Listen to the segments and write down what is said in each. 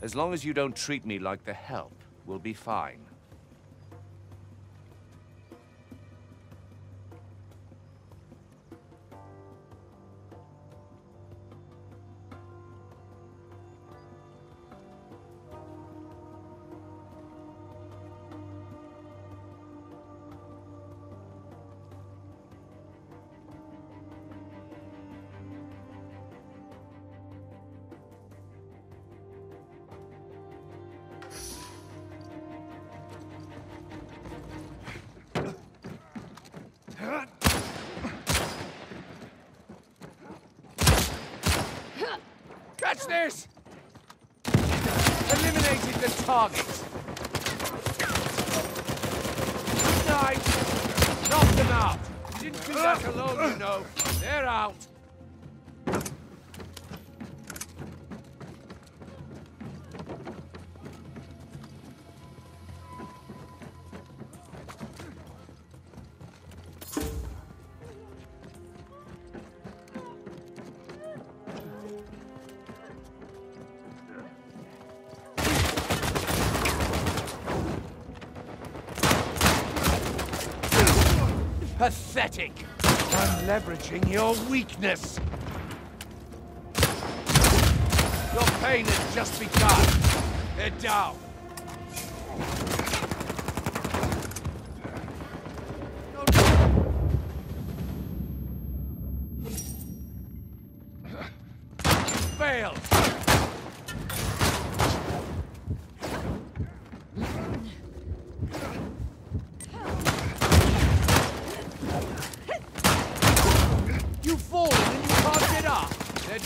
As long as you don't treat me like the help, we'll be fine. The target. Nice. Knocked them out. You didn't do that alone, you know. They're out. Pathetic! I'm leveraging your weakness! Your pain has just begun! They're down! Failed!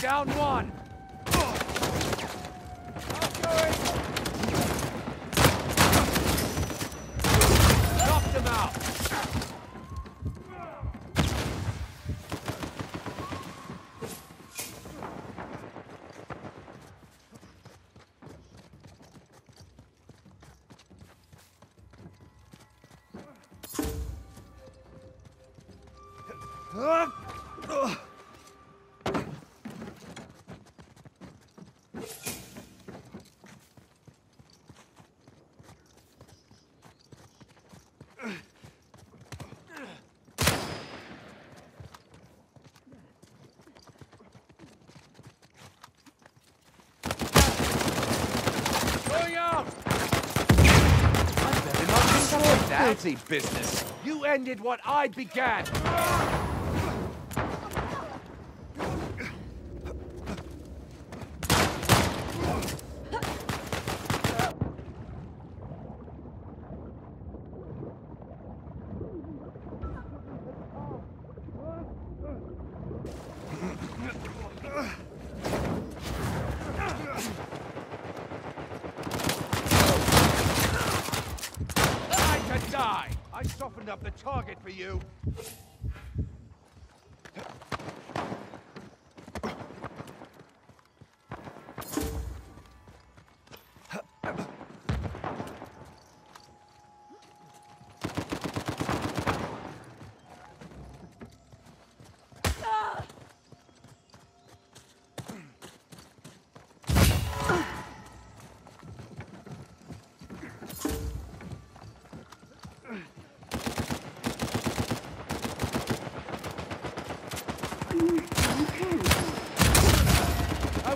Down one! Going out! I better not disturb business. You ended what I began. I softened up the target for you.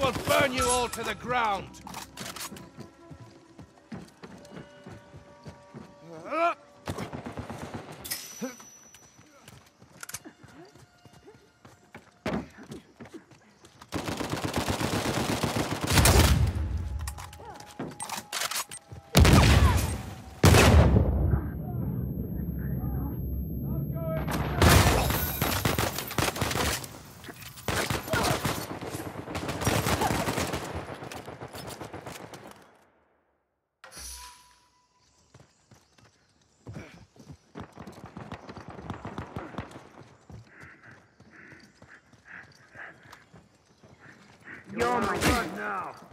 Will burn you all to the ground. You're my god now.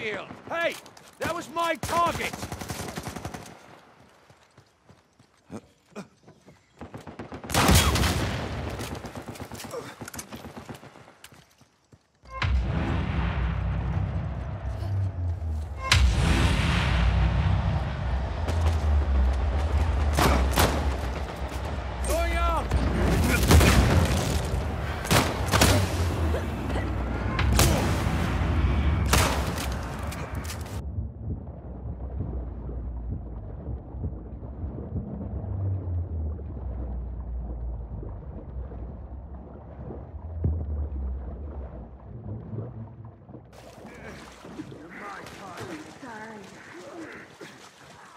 Feel? Hey, that was my target!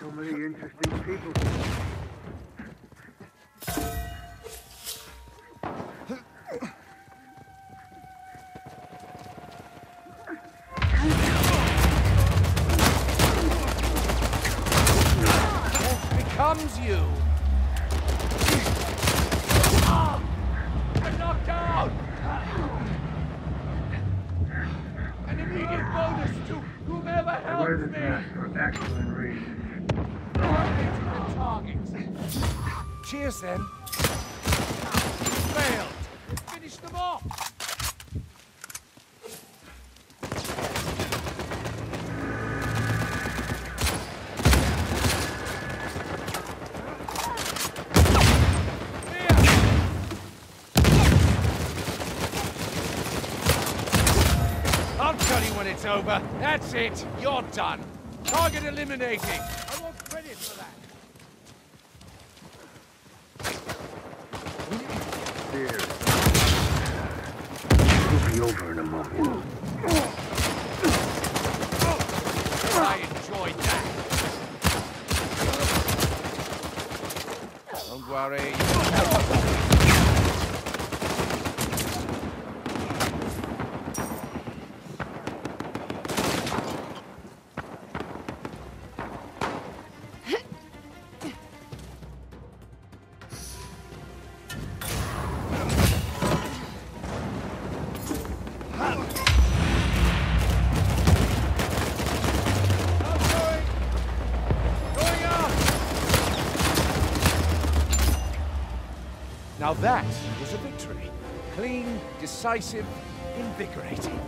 So many interesting people. becomes you. Ah! I'm knocked out. An immediate bonus to whomever helps me. test for excellent reasons. Target the targets. Cheers then. Failed. Finish them off. I'll tell you when it's over. That's it. You're done. Target eliminating. I want credit for that. We'll be over in a moment. I enjoyed that. Don't worry. Now that was a victory. Clean, decisive, invigorating.